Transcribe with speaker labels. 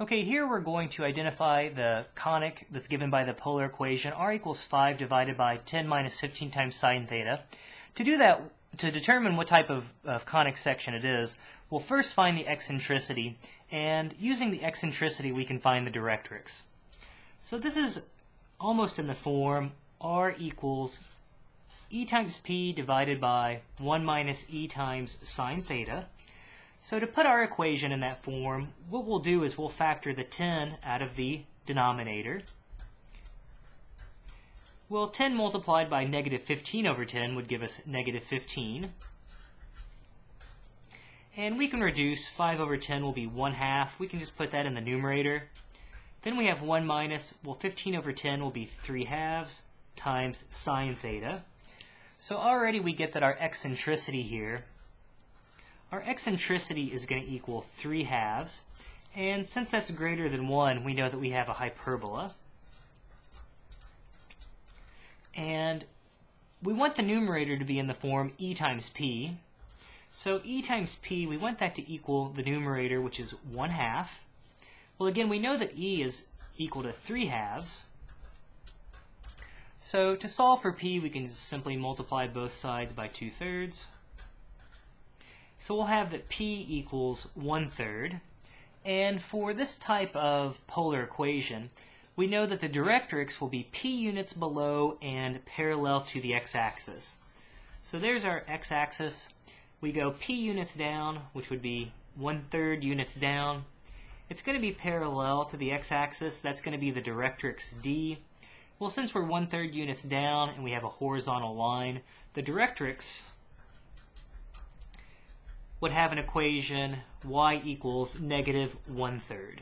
Speaker 1: Okay, here we're going to identify the conic that's given by the polar equation r equals 5 divided by 10 minus 15 times sine theta. To do that, to determine what type of, of conic section it is, we'll first find the eccentricity, and using the eccentricity we can find the directrix. So this is almost in the form r equals e times p divided by 1 minus e times sine theta. So to put our equation in that form, what we'll do is we'll factor the 10 out of the denominator. Well, 10 multiplied by negative 15 over 10 would give us negative 15. And we can reduce 5 over 10 will be 1 half. We can just put that in the numerator. Then we have 1 minus, well 15 over 10 will be 3 halves times sine theta. So already we get that our eccentricity here our eccentricity is going to equal 3 halves. And since that's greater than 1, we know that we have a hyperbola. And we want the numerator to be in the form e times p. So e times p, we want that to equal the numerator, which is 1 half. Well, again, we know that e is equal to 3 halves. So to solve for p, we can simply multiply both sides by 2 thirds. So we'll have that P equals one third. And for this type of polar equation, we know that the directrix will be P units below and parallel to the x-axis. So there's our x-axis. We go P units down, which would be one third units down. It's going to be parallel to the x-axis. That's going to be the directrix D. Well, since we're one third units down and we have a horizontal line, the directrix would have an equation y equals negative one-third.